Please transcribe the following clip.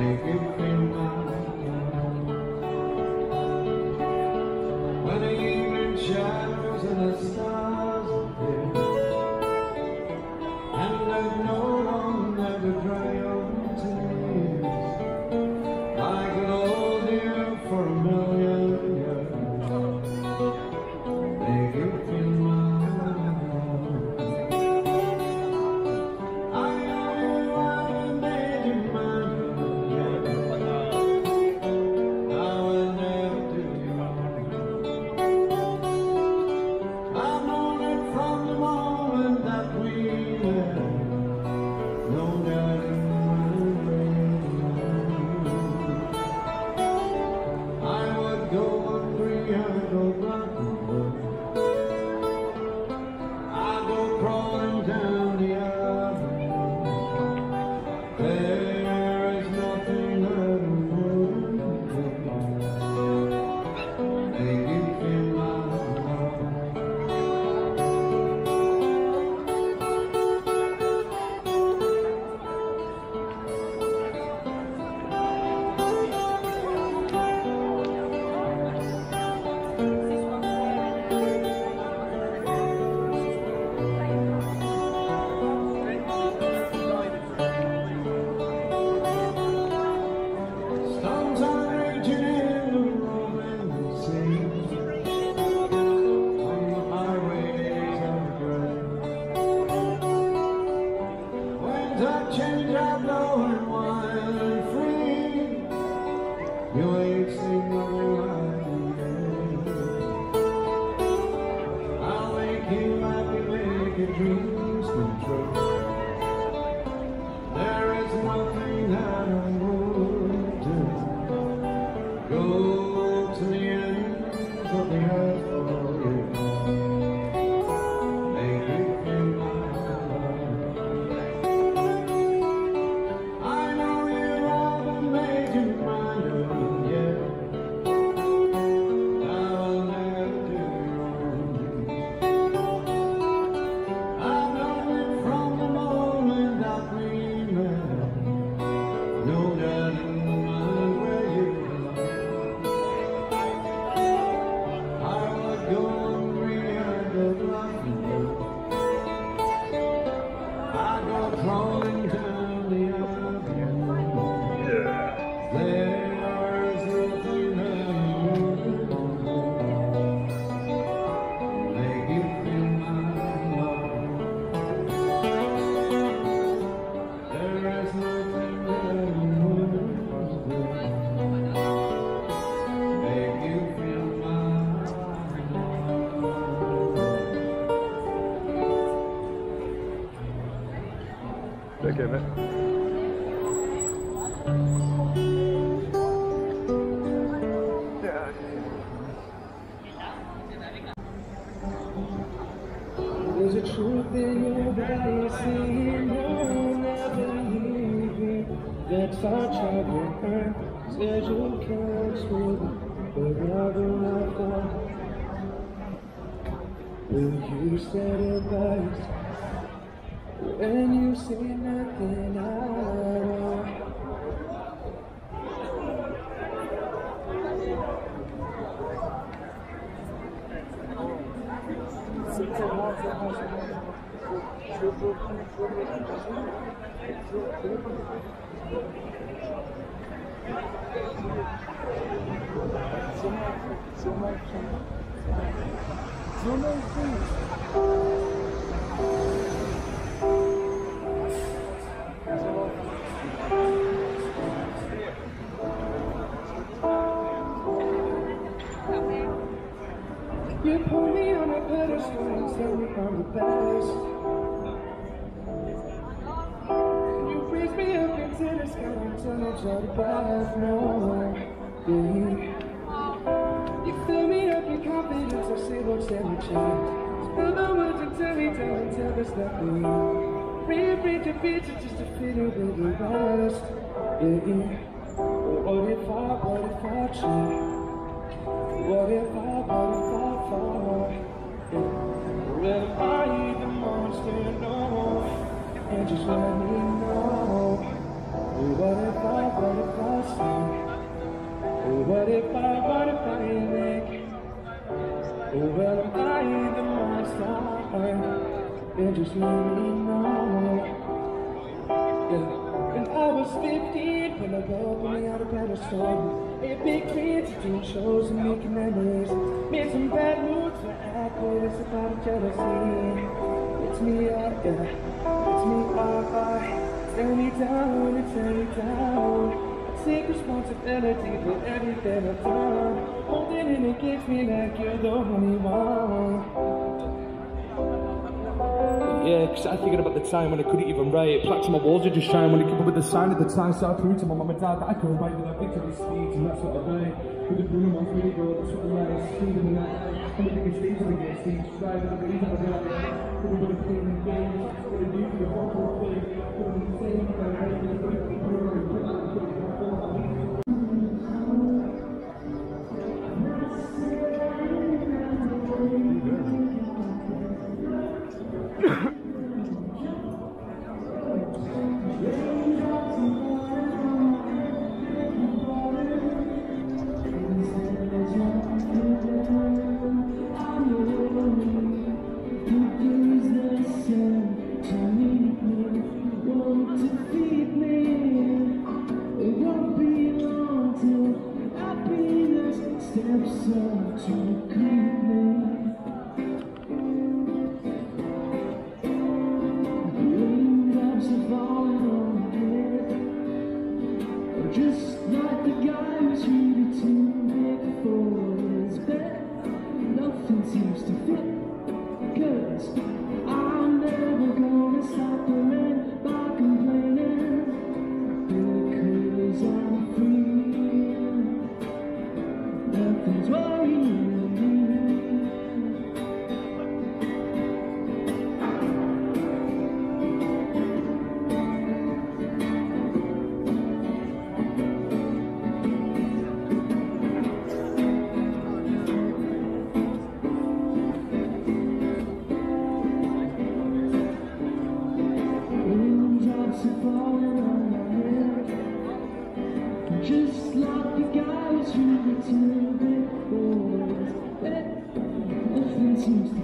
Make it Oh. There's a truth in your body saying no, never leave me. The touch of your hand says you'll catch me wherever I fall. Will you set advice when you say nothing at all? You tell me the. You me up the tell me the yeah. You fill me up with confidence, I say what's every chance. Spill the words tell me. Rewrite the picture just to the. Yeah, yeah. What if I, what if I? What if I, fall? Will I the monster? No. And just let me know. 15, when I woke me out of pedestal. A big kids doing shows and making memories. Made some bad moods for actors about jealousy. It's me, uh, yeah. It's me, uh, uh. Tear me down and tear me down. I take responsibility for everything I've done. Holding in it against me like you're the only one. Yeah, cause I thinking about the time when I couldn't even write. Plaques on my walls are just shine when I keep up with the sign at the time. So I proved to my mum and dad that I could write with a victory speech, and that's what I write. With the Bruno Mars really go, that's what I write. Freedom and that. I'm the biggest stage on the game, stage drive, the reason I got it. Put me with a play in the game, what I do the whole thing. Put me in the same, I write, and I put it Yeah. seems